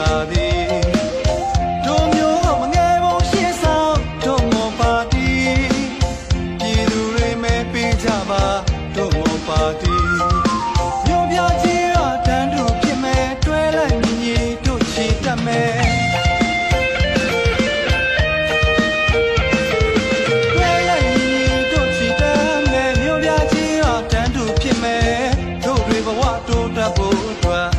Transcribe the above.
သာသည်တို့မျိုးမငယ်ဘုံရှင်းဆောင်တို့မောပါတီပြည်သူတွေမဲပေးကြပါတို့မောပါတီမြို့ပြကြီးအတန်းတို့ဖြစ်မဲတွဲလိုက်မြည်ညီတို့ချီတက်မဲတို့တွေဘဝတိုးတက်ဖို့အတွက်